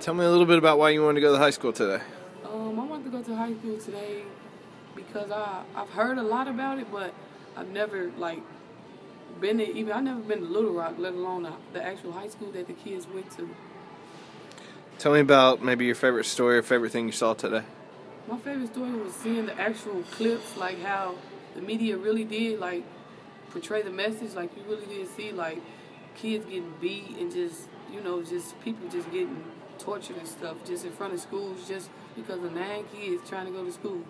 Tell me a little bit about why you wanted to go to high school today. Um, I wanted to go to high school today because I I've heard a lot about it, but I've never like been to even I've never been to Little Rock, let alone the, the actual high school that the kids went to. Tell me about maybe your favorite story or favorite thing you saw today. My favorite story was seeing the actual clips, like how the media really did like portray the message, like you really did see like kids getting beat and just you know just people just getting and stuff just in front of schools just because of nine kids trying to go to school.